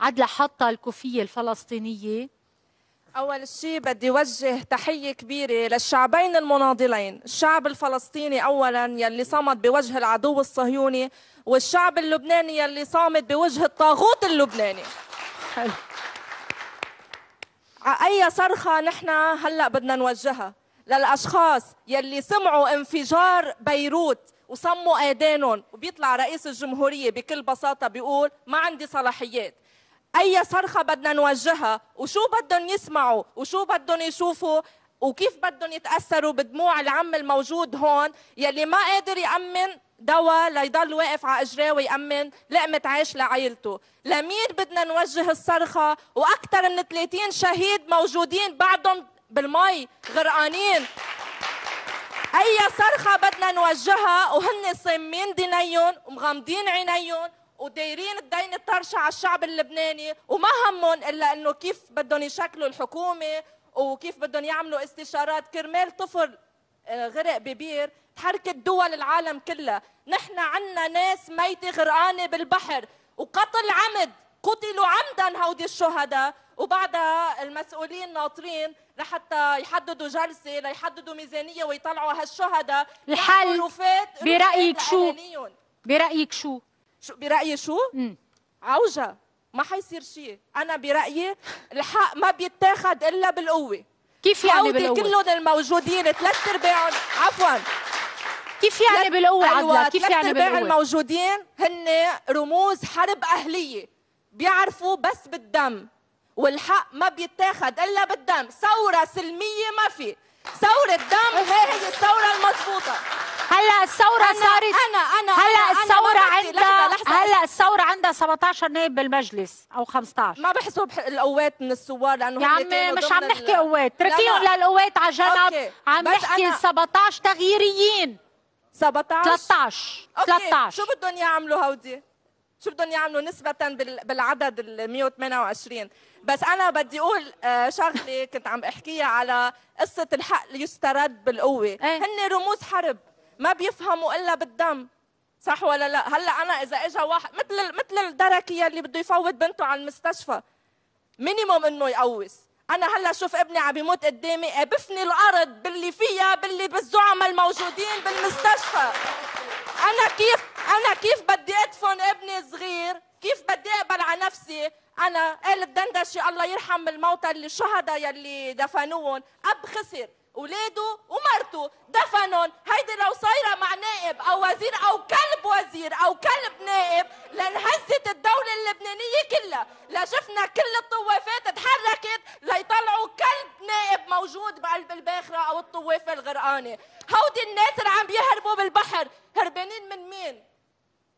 عدلة حاطة الكوفية الفلسطينية. أول شيء بدي وجه تحية كبيرة للشعبين المناضلين. الشعب الفلسطيني أولا يلي صمد بوجه العدو الصهيوني والشعب اللبناني يلي صامد بوجه الطاغوت اللبناني. حلو. أي صرخة نحن هلأ بدنا نوجهها؟ للأشخاص يلي سمعوا انفجار بيروت وصموا أيدينهم وبيطلع رئيس الجمهورية بكل بساطة بيقول ما عندي صلاحيات. أي صرخة بدنا نوجهها؟ وشو بدهم يسمعوا؟ وشو بدهم يشوفوا؟ وكيف بدهم يتأثروا بدموع العم الموجود هون يلي ما قادر يأمن دواء ليضل واقف على اجريه ويأمن؟ لقمه عيش لعائلته لمين بدنا نوجه الصرخة؟ وأكثر من 30 شهيد موجودين بعدهم بالمي غرقانين. اي صرخة بدنا نوجهها وهن صامين دينيهم ومغمضين عينيهم ودايرين الدين الطرشة على الشعب اللبناني. وما همهم إلا إنه كيف بدهم يشكلوا الحكومة وكيف بدهم يعملوا استشارات. كرمال طفل آه، غرق ببير تحركت دول العالم كلها. نحن عنا ناس ميتة غرقانة بالبحر وقتل عمد قتلوا عمدا هودي الشهداء. وبعدها المسؤولين ناطرين لحتى يحددوا جلسة ليحددوا ميزانية ويطلعوا هالشهداء. الحل برأيك شو؟ برأيك شو؟ شو برأيي شو. عوجة. ما حيصير شيء. أنا برأيي الحق ما بيتاخد إلا بالقوة. كيف يعني بالقوة؟ كلهم الموجودين ثلاث ارباعهم عفوا. كيف يعني بالقوة عدلا كيف يعني بالقوة؟ الموجودين هن رموز حرب أهلية. بيعرفوا بس بالدم. والحق ما بيتاخد إلا بالدم. ثورة سلمية ما في. ثورة دم هي هي الثورة المضبوطة. هلا الثورة أنا صارت أنا أنا هلا الثورة عندها هلا الثورة عندها 17 نائب بالمجلس أو 15 ما بحسوا القوات من الثوار لأنه يا عمي مش عم نحكي قوات. تركيهم للقوات على جنب. عم نحكي أنا... 17 تغييريين. 17 13 13 شو بدهم يعملوا هودي؟ شو بدهم يعملوا نسبة بالعدد ال 128 بس أنا بدي أقول آه، شغلة كنت عم أحكيها على قصة الحق يسترد بالقوة. إيه؟ هن رموز حرب ما بيفهموا إلا بالدم. صح ولا لا؟ هلأ أنا إذا اجى واحد مثل مثل الدركي اللي بده يفوت بنته على المستشفى. مينيموم إنه يقوس. أنا هلأ شوف ابني عم يموت قدامي بفني الأرض باللي فيها باللي بالزعماء الموجودين بالمستشفى. أنا كيف أنا كيف بدي أدفن ابني صغير؟ كيف بدي أقبل على نفسي؟ أنا قال الدندشي الله يرحم الموتى اللي الشهداء يلي دفنوهم. أب خسر اولاده ومرته دفنهم. هيدي لو صايرة مع نائب أو وزير أو كلب وزير أو كلب نائب لانهزت الدولة اللبنانية كلها. لشفنا كل الطوافات تحركت موجود بقلب الباخرة أو الطوافه الغرقانة. هودي الناس اللي عم يهربوا بالبحر. هربانين من مين؟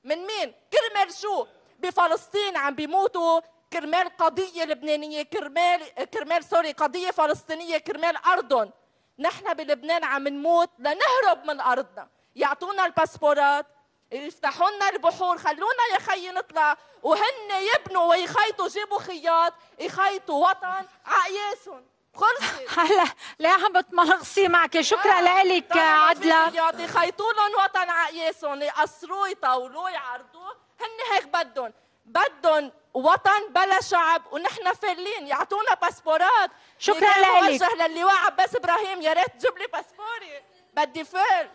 من مين؟ كرمال شو؟ بفلسطين عم بيموتوا. كرمال قضية لبنانية. كرمال كرمال سوري قضية فلسطينية. كرمال ارضهم نحن بلبنان عم نموت لنهرب من أرضنا. يعطونا الباسبورات يفتحوا لنا البحور خلونا يا خيي نطلع. وهن يبنوا ويخيطوا جيبوا خياط يخيطوا وطن. عقياسهم. خلصت هلا لا عم بتمغصي معك شكرا آه. لك عدلة يخيطوا لهم وطن عقياسهم يقصروه يطولوه يعرضوه. هن هيك بدهم بدهم وطن بلا شعب ونحن فالين يعطونا باسبورات. شكرا لك. موجه للواء عباس إبراهيم يا ريت تجيب لي باسبوري. بدي فل.